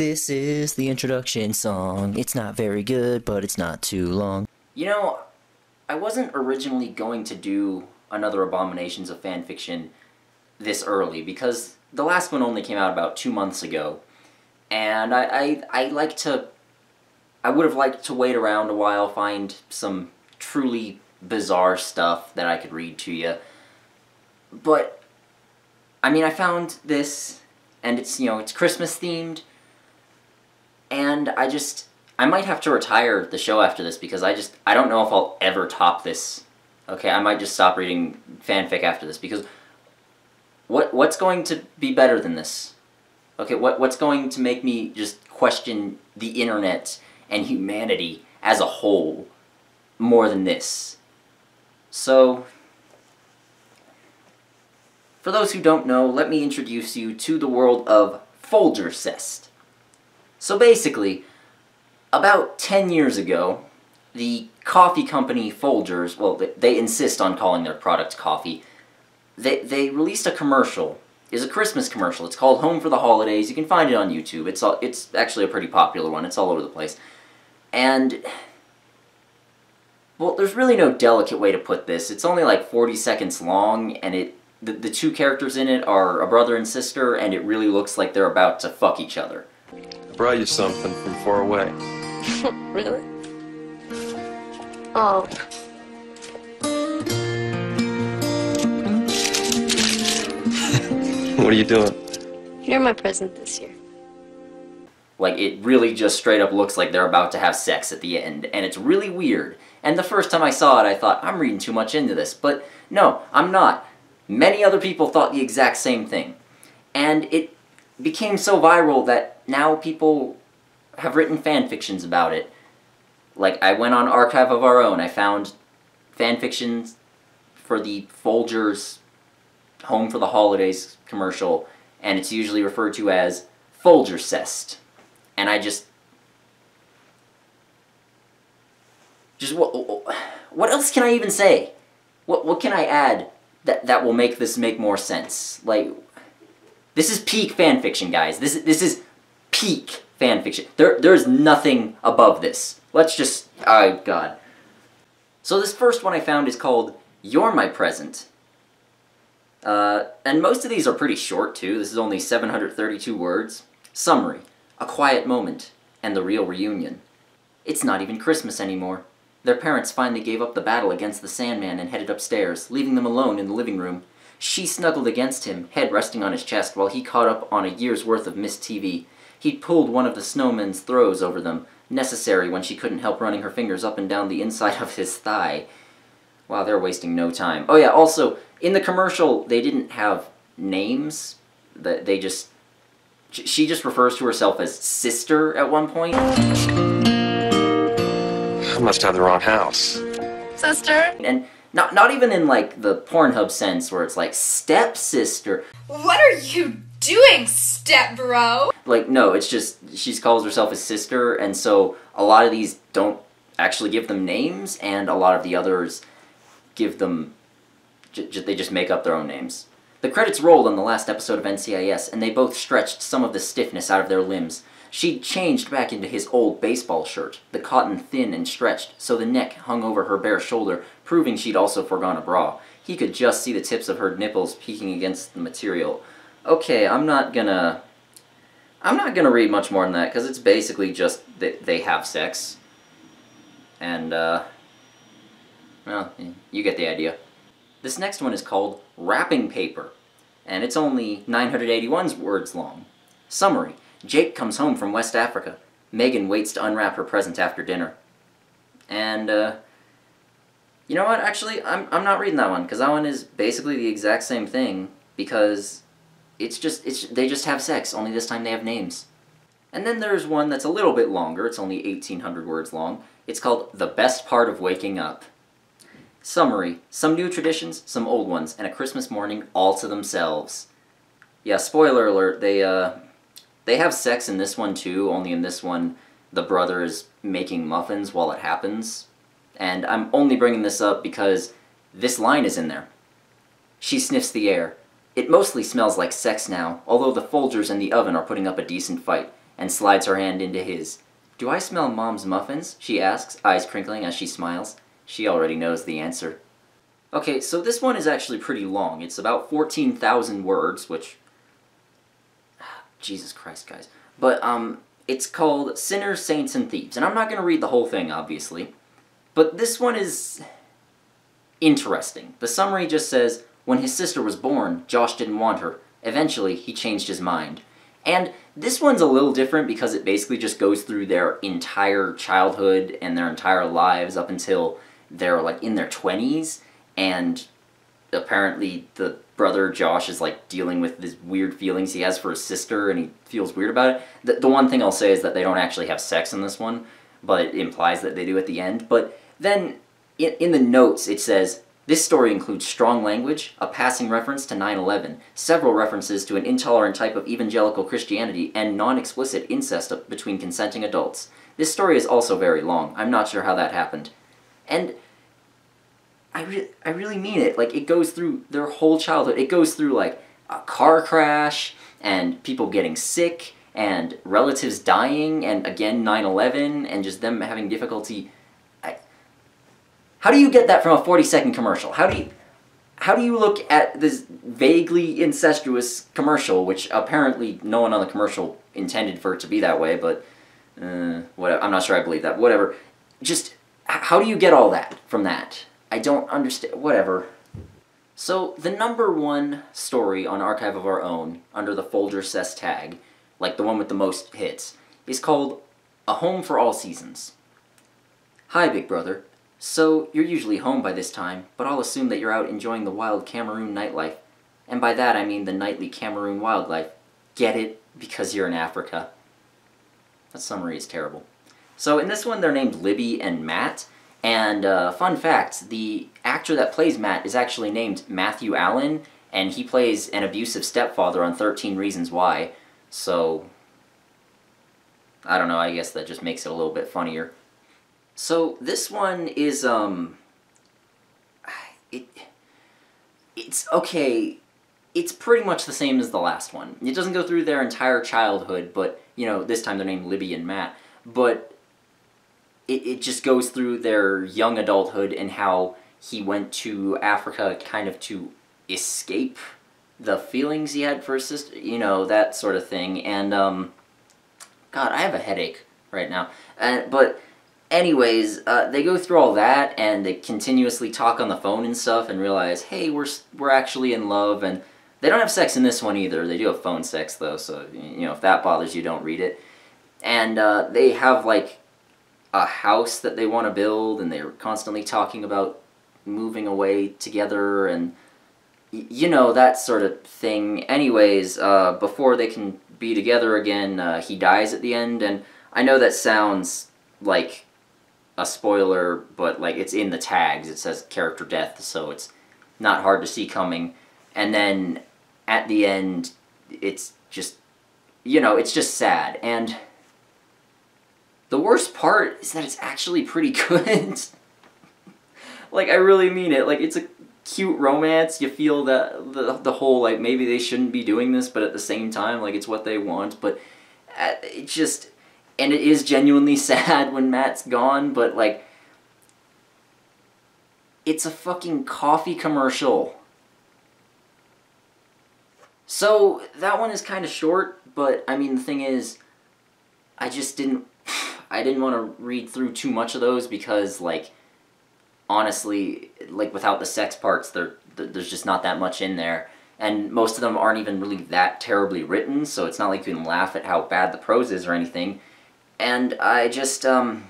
This is the introduction song. It's not very good, but it's not too long. You know, I wasn't originally going to do another Abominations of Fanfiction this early because the last one only came out about two months ago. And I, I, I like to. I would have liked to wait around a while, find some truly bizarre stuff that I could read to you. But, I mean, I found this, and it's, you know, it's Christmas themed, and I just, I might have to retire the show after this because I just, I don't know if I'll ever top this. Okay, I might just stop reading fanfic after this because what what's going to be better than this? Okay, what what's going to make me just question the internet and humanity as a whole more than this? So, for those who don't know, let me introduce you to the world of Folgerscest. So basically, about 10 years ago, the coffee company Folgers, well, they, insist on calling their product coffee, they, they released a commercial. It's a Christmas commercial. It's called Home for the Holidays. You can find it on YouTube. It's, all, it's actually a pretty popular one. It's all over the place. And, well, there's really no delicate way to put this. It's only like 40 seconds long, and it the, the two characters in it are a brother and sister, and it really looks like they're about to fuck each other. I brought you something from far away. really? Oh. What are you doing? You're my present this year. Like, it really just straight up looks like they're about to have sex at the end, and it's really weird. And the first time I saw it, I thought, I'm reading too much into this. But no, I'm not. Many other people thought the exact same thing. And it became so viral that now people have written fan fictions about it. Like, I went on Archive of Our Own, I found fan fictions for the Folgers Home for the Holidays commercial, and it's usually referred to as Folgerscest. And I just... Just what, what else can I even say? What, what can I add that, that will make this make more sense? Like, this is peak fanfiction, guys. This, this is peak fan fiction. There, there's nothing above this. Let's just, oh god. So this first one I found is called You're My Present. Uh, and most of these are pretty short too. This is only 732 words. Summary. A quiet moment. And the real reunion. It's not even Christmas anymore. Their parents finally gave up the battle against the Sandman and headed upstairs, leaving them alone in the living room. She snuggled against him, head resting on his chest, while he caught up on a year's worth of missed TV. He'd pulled one of the snowman's throws over them, necessary when she couldn't help running her fingers up and down the inside of his thigh. Wow, they're wasting no time. Oh yeah, also, in the commercial, they didn't have names. That They just... She just refers to herself as sister at one point. I must have the wrong house. Sister? And not, not even in like the Pornhub sense where it's like stepsister. What are you doing, step bro? Like, no, it's just she calls herself a sister, and so a lot of these don't actually give them names, and a lot of the others give them. they just make up their own names. The credits rolled on the last episode of NCIS, and they both stretched some of the stiffness out of their limbs. She'd changed back into his old baseball shirt, the cotton thin and stretched, so the neck hung over her bare shoulder, proving she'd also foregone a bra. He could just see the tips of her nipples peeking against the material. Okay, I'm not gonna... I'm not gonna read much more than that, because it's basically just that they have sex. And, uh... Well, you get the idea. This next one is called Wrapping Paper, and it's only 981 words long. Summary. Jake comes home from West Africa. Megan waits to unwrap her present after dinner. And, uh, you know what, actually, I'm, I'm not reading that one, because that one is basically the exact same thing, because it's just, it's, they just have sex, only this time they have names. And then there's one that's a little bit longer, it's only 1800 words long. It's called The Best Part of Waking Up. Summary, some new traditions, some old ones, and a Christmas morning all to themselves. Yeah, spoiler alert, they, uh, they have sex in this one too, only in this one the brother is making muffins while it happens. And I'm only bringing this up because this line is in there. She sniffs the air. It mostly smells like sex now, although the Folgers in the oven are putting up a decent fight, and slides her hand into his. Do I smell mom's muffins? she asks, eyes crinkling as she smiles. She already knows the answer. Okay, so this one is actually pretty long. It's about 14,000 words, which. Jesus Christ, guys. But, um, it's called Sinners, Saints, and Thieves. And I'm not going to read the whole thing, obviously. But this one is. interesting. The summary just says When his sister was born, Josh didn't want her. Eventually, he changed his mind. And this one's a little different because it basically just goes through their entire childhood and their entire lives up until they're like in their 20s and apparently the brother Josh is like dealing with these weird feelings he has for his sister and he feels weird about it. The, the one thing I'll say is that they don't actually have sex in this one, but it implies that they do at the end. But then in, in the notes it says this story includes strong language, a passing reference to 9 11, several references to an intolerant type of evangelical Christianity, and non explicit incest between consenting adults. This story is also very long. I'm not sure how that happened. And I, re- I really mean it. Like, it goes through their whole childhood. It goes through, like, a car crash, and people getting sick, and relatives dying, and again 9 11, and just them having difficulty. How do you get that from a 40 second commercial? How do you. How do you look at this vaguely incestuous commercial, which apparently no one on the commercial intended for it to be that way, but uh, whatever. I'm not sure I believe that. Whatever. Just how do you get all that from that? I don't understand. Whatever. So, the number one story on Archive of Our Own, under the Folgerscest tag, like the one with the most hits, is called A Home for All Seasons. Hi, Big Brother. So, you're usually home by this time, but I'll assume that you're out enjoying the wild Cameroon nightlife. And by that I mean the nightly Cameroon wildlife. Get it? Because you're in Africa. That summary is terrible. So, in this one, they're named Libby and Matt, and uh, fun fact, the actor that plays Matt is actually named Matthew Allen, and he plays an abusive stepfather on 13 Reasons Why. So, I don't know, I guess that just makes it a little bit funnier. So, this one is, um, it, it's, okay, it's pretty much the same as the last one. It doesn't go through their entire childhood, but, you know, this time they're named Libby and Matt, but it, it just goes through their young adulthood and how he went to Africa kind of to escape the feelings he had for his sister, you know, that sort of thing. And, um, God, I have a headache right now. Uh, but, anyways, uh, they go through all that and they continuously talk on the phone and stuff and realize, hey, we're, we're actually in love. And they don't have sex in this one either. They do have phone sex, though, so, you know, if that bothers you, don't read it. And uh, they have, like, a house that they want to build and they're constantly talking about moving away together and you know that sort of thing anyways uh, before they can be together again uh, he dies at the end and i know that sounds like a spoiler but like it's in the tags it says character death so it's not hard to see coming and then at the end it's just you know it's just sad and the worst part is that it's actually pretty good. like I really mean it. Like it's a cute romance. You feel that the the whole like maybe they shouldn't be doing this, but at the same time like it's what they want. But uh, it just and it is genuinely sad when Matt's gone. But like it's a fucking coffee commercial. So that one is kind of short, but I mean the thing is, I just didn't I didn't want to read through too much of those because, like, honestly, like without the sex parts, there there's just not that much in there, and most of them aren't even really that terribly written. So it's not like you can laugh at how bad the prose is or anything. And I just um.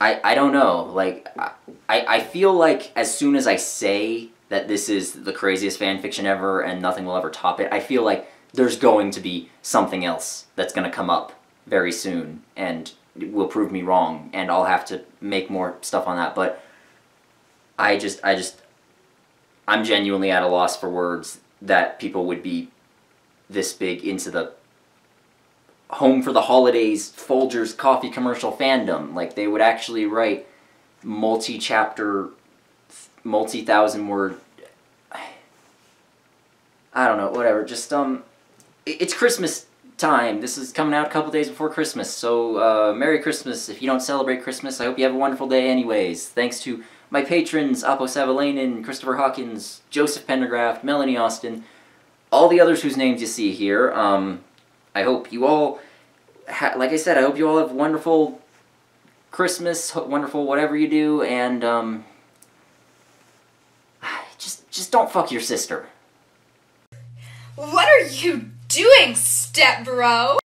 I, I don't know. Like, I, I feel like as soon as I say that this is the craziest fan fiction ever and nothing will ever top it, I feel like there's going to be something else that's going to come up very soon and will prove me wrong and I'll have to make more stuff on that but I just I just I'm genuinely at a loss for words that people would be this big into the home for the holidays Folgers coffee commercial fandom like they would actually write multi-chapter multi-thousand word I don't know whatever just um it's Christmas time. This is coming out a couple days before Christmas, so uh, Merry Christmas. If you don't celebrate Christmas, I hope you have a wonderful day anyways. Thanks to my patrons, Aapo Savolainen, Christopher Hawkins, Joseph Pendergraft, Melanie Austin, all the others whose names you see here. Um, I hope you all, like I said, I hope you all have wonderful Christmas, wonderful whatever you do, and um, just just don't fuck your sister. What are you doing, step bro?